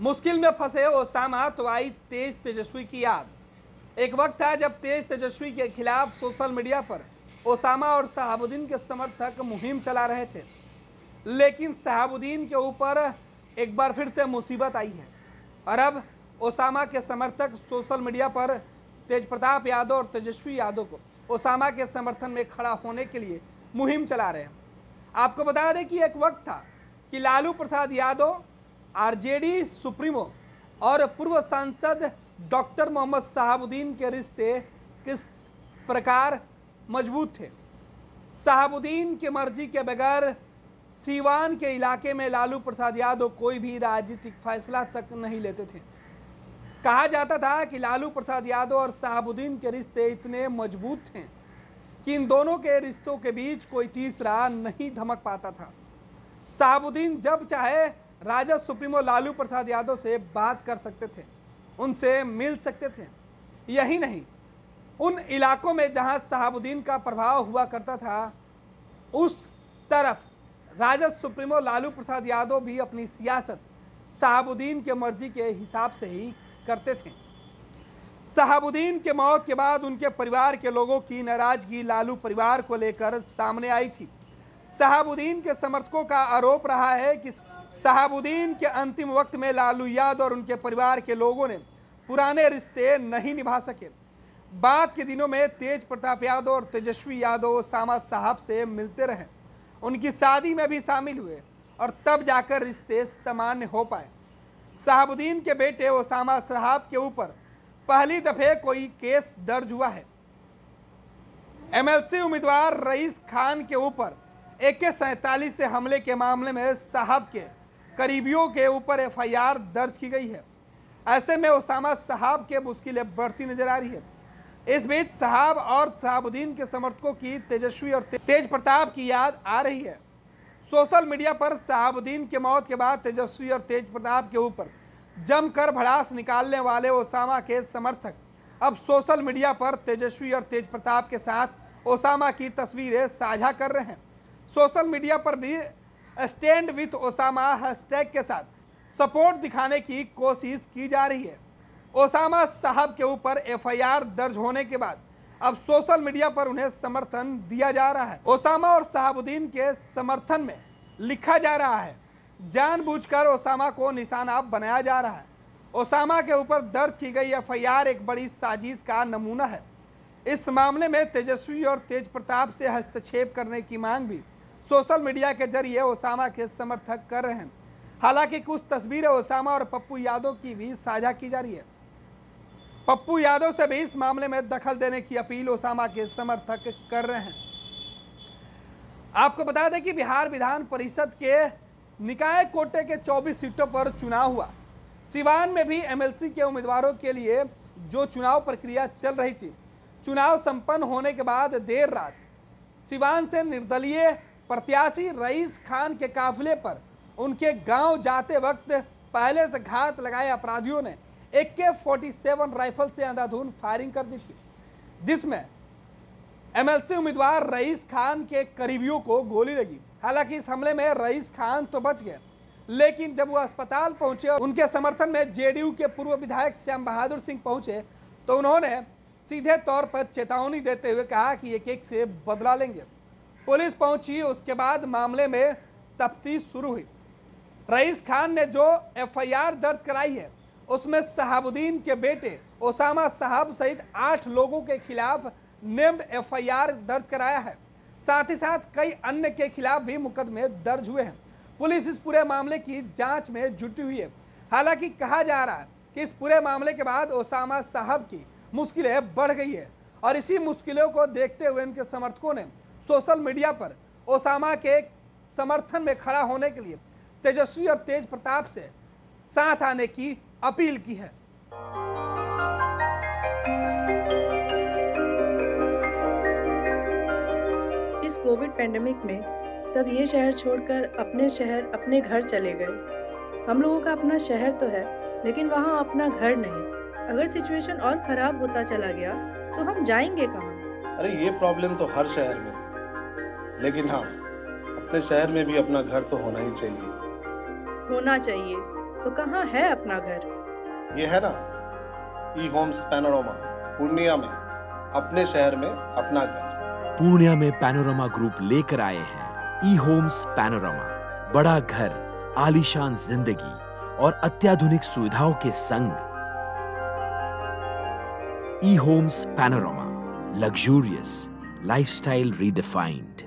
मुश्किल में फंसे ओसामा तो आई तेज तेजस्वी की याद। एक वक्त था जब तेज तेजस्वी के खिलाफ सोशल मीडिया पर ओसामा और शहाबुद्दीन के समर्थक मुहिम चला रहे थे। लेकिन शहाबुद्दीन के ऊपर एक बार फिर से मुसीबत आई है। और अब ओसामा के समर्थक सोशल मीडिया पर तेज प्रताप यादव और तेजस्वी यादव को ओसामा के समर्थन में खड़ा होने के लिए मुहिम चला रहे हैं। आपको बता दें कि एक वक्त था कि लालू प्रसाद यादव आरजेडी, सुप्रीमो और पूर्व सांसद डॉक्टर मोहम्मद साहबुद्दीन के रिश्ते किस प्रकार मज़बूत थे? साहबुद्दीन की मर्ज़ी के बगैर सीवान के इलाके में लालू प्रसाद यादव कोई भी राजनीतिक फैसला तक नहीं लेते थे। कहा जाता था कि लालू प्रसाद यादव और साहबुद्दीन के रिश्ते इतने मज़बूत थे कि इन दोनों के रिश्तों के बीच कोई तीसरा नहीं धमक पाता था। साहबुद्दीन जब चाहे राजद सुप्रीमो लालू प्रसाद यादव से बात कर सकते थे। उनसे मिल सकते थे। यही नहीं, उन इलाकों में जहाँ शहाबुद्दीन का प्रभाव हुआ करता था, उस तरफ़ राजद सुप्रीमो लालू प्रसाद यादव भी अपनी सियासत शहाबुद्दीन के मर्ज़ी के हिसाब से ही करते थे। शहाबुद्दीन के मौत के बाद उनके परिवार के लोगों की नाराज़गी लालू परिवार को लेकर सामने आई थी। शहाबुद्दीन के समर्थकों का आरोप रहा है कि शहाबुद्दीन के अंतिम वक्त में लालू यादव और उनके परिवार के लोगों ने पुराने रिश्ते नहीं निभा सके। बाद के दिनों में तेज प्रताप यादव और तेजस्वी यादव सामा साहब से मिलते रहे। उनकी शादी में भी शामिल हुए और तब जाकर रिश्ते सामान्य हो पाए। शहाबुद्दीन के बेटे ओसामा साहब के ऊपर पहली दफे कोई केस दर्ज हुआ है। एमएलसी उम्मीदवार रईस खान के ऊपर ए के से हमले के मामले में साहब के करीबियों के ऊपर एफआईआर दर्ज की गई है। ऐसे में ओसामा साहब के मुश्किलें बढ़ती नज़र आ रही है। इस बीच साहब और शहाबुद्दीन के समर्थकों की तेजस्वी और तेज प्रताप की याद आ रही है। सोशल मीडिया पर शहाबुद्दीन के मौत के बाद तेजस्वी और तेज प्रताप के ऊपर जमकर भड़ास निकालने वाले ओसामा के समर्थक। अब सोशल मीडिया पर तेजस्वी और तेज प्रताप के साथ ओसामा की तस्वीरें साझा कर रहे हैं। सोशल मीडिया पर भी स्टैंड विथ ओसामा हैशटैग के साथ सपोर्ट दिखाने की कोशिश की जा रही है। ओसामा साहब के ऊपर एफआईआर दर्ज होने के बाद अब सोशल मीडिया पर उन्हें समर्थन दिया जा रहा है। ओसामा और साहबुद्दीन के समर्थन में लिखा जा रहा है, जानबूझकर ओसामा को निशाना बनाया जा रहा है। ओसामा के ऊपर दर्ज की गई एफआईआर एक बड़ी साजिश का नमूना है। इस मामले में तेजस्वी और तेज प्रताप से हस्तक्षेप करने की मांग भी सोशल मीडिया के ज़रिए ओसामा के समर्थक कर रहे हैं। हालाँकि कुछ तस्वीरें ओसामा और पप्पू यादव की भी साझा की जा रही है। पप्पू यादव से भी इस मामले में दखल देने की अपील ओसामा के समर्थक कर रहे हैं। आपको बता दें कि बिहार विधान परिषद के निकाय कोटे के 24 सीटों पर चुनाव हुआ। सिवान में भी एमएलसी के उम्मीदवारों के लिए जो चुनाव प्रक्रिया चल रही थी, चुनाव संपन्न होने के बाद देर रात सिवान से निर्दलीय प्रत्याशी रईस खान के काफिले पर उनके गाँव जाते वक्त पहले से घात लगाए अपराधियों ने एक के फोर्टी सेवन राइफल से अंधाधुन फायरिंग कर दी थी, जिसमें एमएलसी उम्मीदवार रईस खान के करीबियों को गोली लगी। हालाँकि इस हमले में रईस खान तो बच गए, लेकिन जब वो अस्पताल पहुँचे उनके समर्थन में जेडीयू के पूर्व विधायक श्याम बहादुर सिंह पहुँचे तो उन्होंने सीधे तौर पर चेतावनी देते हुए कहा कि एक एक से बदला लेंगे। पुलिस पहुँची, उसके बाद मामले में तफ्तीश शुरू हुई। रईस खान ने जो एफआईआर दर्ज कराई है, उसमें शहाबुद्दीन के बेटे ओसामा साहब सहित आठ लोगों के खिलाफ नेम्ड एफआईआर दर्ज कराया है। साथ ही साथ कई अन्य के खिलाफ भी मुकदमे दर्ज हुए हैं। पुलिस इस पूरे मामले की जाँच में जुटी हुई है। हालाँकि कहा जा रहा है कि इस पूरे मामले के बाद ओसामा साहब की मुश्किलें बढ़ गई है और इसी मुश्किलों को देखते हुए उनके समर्थकों ने सोशल मीडिया पर ओसामा के समर्थन में खड़ा होने के लिए तेजस्वी और तेज प्रताप से साथ आने की अपील की है। इस कोविड पेंडेमिक में सब ये शहर छोड़कर अपने शहर अपने घर चले गए। हम लोगों का अपना शहर तो है लेकिन वहाँ अपना घर नहीं। अगर सिचुएशन और ख़राब होता चला गया तो हम जाएँगे कहाँ? अरे ये प्रॉब्लम तो हर शहर में है। लेकिन हाँ अपने शहर में भी अपना घर तो होना ही चाहिए। होना चाहिए। तो कहाँ है अपना घर? ये है ना ई होम्स पैनोरमा पूर्णिया में अपने शहर में अपना घर। पूर्णिया में पैनोरमा ग्रुप लेकर आए हैं ई होम्स पैनोरमा बड़ा घर आलीशान ज़िंदगी और अत्याधुनिक सुविधाओं के संग। E Homes Panorama luxurious lifestyle redefined